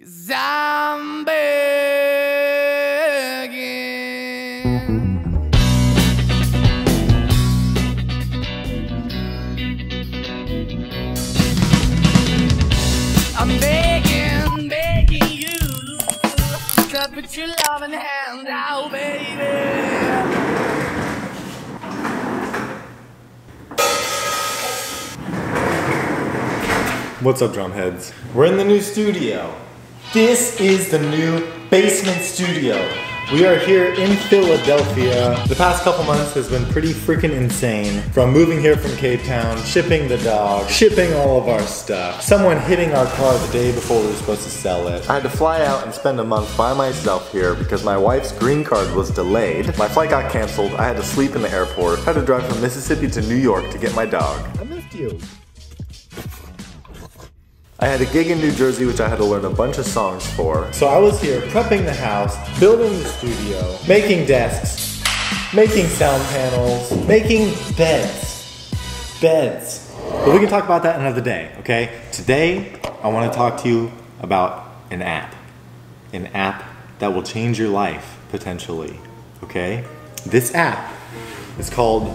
Begging. I'm begging, begging you to put your loving hand out, baby. What's up, drumheads? We're in the new studio. This is the new basement studio. We are here in Philadelphia. The past couple months has been pretty freaking insane. From moving here from Cape Town, shipping the dog, shipping all of our stuff, someone hitting our car the day before we were supposed to sell it. I had to fly out and spend a month by myself here because my wife's green card was delayed. My flight got canceled. I had to sleep in the airport. Had to drive from Mississippi to New York to get my dog. I missed you. I had a gig in New Jersey which I had to learn a bunch of songs for. So I was here prepping the house, building the studio, making desks, making sound panels, making beds. Beds. But we can talk about that another day, okay? Today, I want to talk to you about an app. An app that will change your life, potentially, okay? This app is called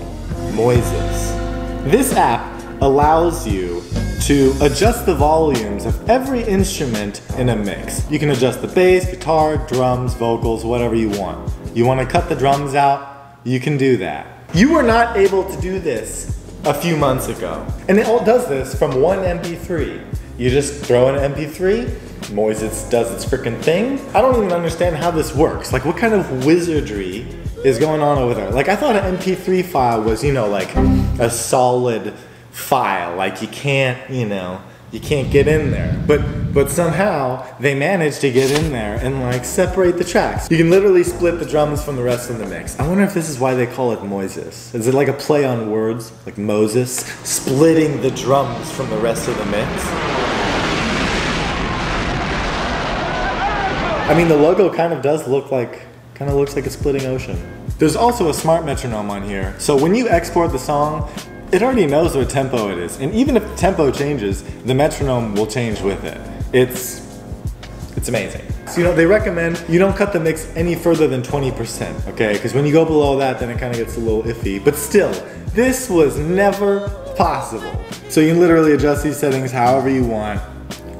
Moises. This app allows you to adjust the volumes of every instrument in a mix. You can adjust the bass, guitar, drums, vocals, whatever you want. You want to cut the drums out? You can do that. You were not able to do this a few months ago. And it all does this from one MP3. You just throw an MP3, Moises does its freaking thing. I don't even understand how this works. Like, what kind of wizardry is going on over there? Like, I thought an MP3 file was, you know, like a solid file. Like you can't, you know, you can't get in there. But but somehow they managed to get in there and like separate the tracks. You can literally split the drums from the rest of the mix. I wonder if this is why they call it Moises. Is it like a play on words, like Moses splitting the drums from the rest of the mix? I mean, the logo kind of does look like, kind of looks like a splitting ocean. There's also a smart metronome on here. So when you export the song, it already knows what tempo it is. And even if the tempo changes, the metronome will change with it. It's, it's amazing. So, you know, they recommend you don't cut the mix any further than 20%, okay? Because when you go below that, then it kind of gets a little iffy. But still, this was never possible. So you can literally adjust these settings however you want,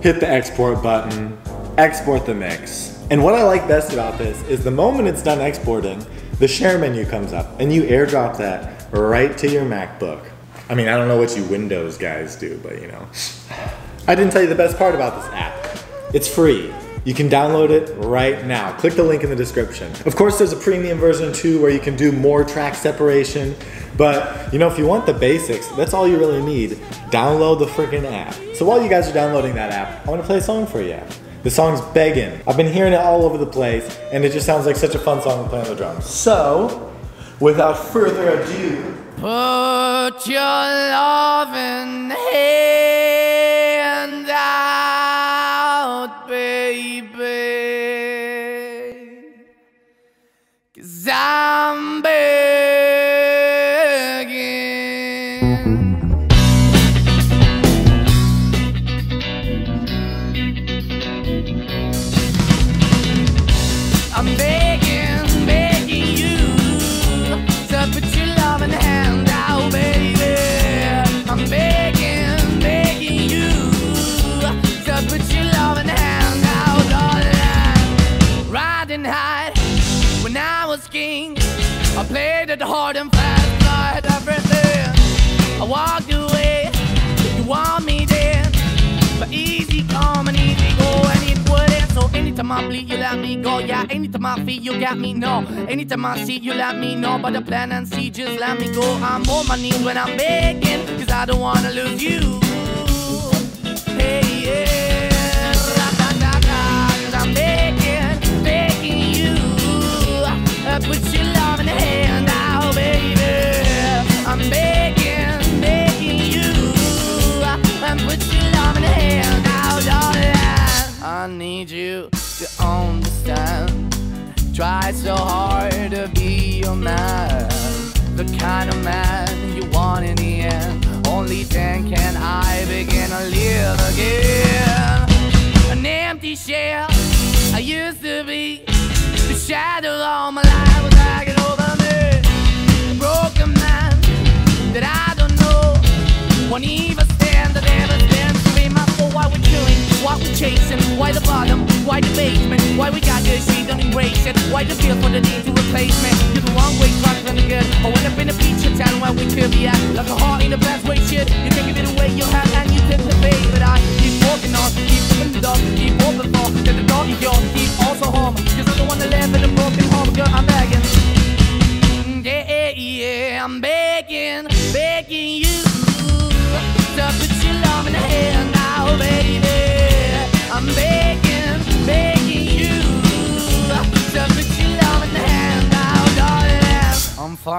hit the export button, export the mix. And what I like best about this is the moment it's done exporting, the share menu comes up and you airdrop that right to your MacBook. I mean, I don't know what you Windows guys do, but you know. I didn't tell you the best part about this app. It's free. You can download it right now. Click the link in the description. Of course, there's a premium version too where you can do more track separation. But, you know, if you want the basics, that's all you really need. Download the freaking app. So while you guys are downloading that app, I want to play a song for you. The song's Beggin'. I've been hearing it all over the place, and it just sounds like such a fun song to play on the drums. So, without further ado, Put your loving hand out, baby. Cause I'm begging. I'm begging, hard and fast, I had everything. I walked away, you want me then, but easy come and easy go, and it wouldn't. So anytime I bleed, you let me go. Yeah, anytime I feel, you got me. No, anytime I see, you let me know. But the plan and see, just let me go. I'm on my knees when I'm begging, cause I don't wanna lose you. Hey, yeah. My life was over me. A broken man that I don't know. Won't even stand. Why why we're chasing, why the bottom, why the basement, why we got don't embrace it. Why the feel for the need? You're the wrong way, the good. I up in town where we could be at. Like a heart in the best way, shit. You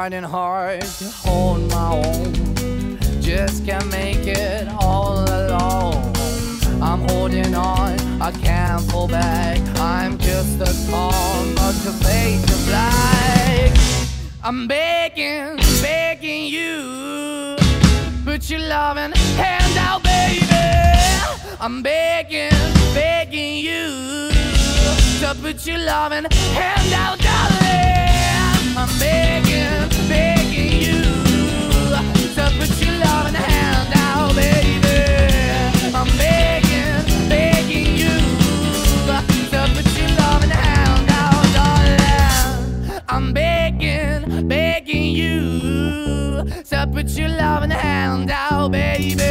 finding hard to hold my own. Just can't make it all alone. I'm holding on, I can't fall back. I'm just a call, but the face of black. I'm begging, begging you. Put your loving hand out, baby. I'm begging, begging you. To put your loving hand out, darling. I'm begging to put your love loving hand out, baby.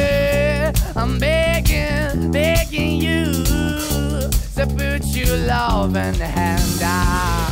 I'm begging, begging you So put your love loving hand out.